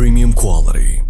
premium quality.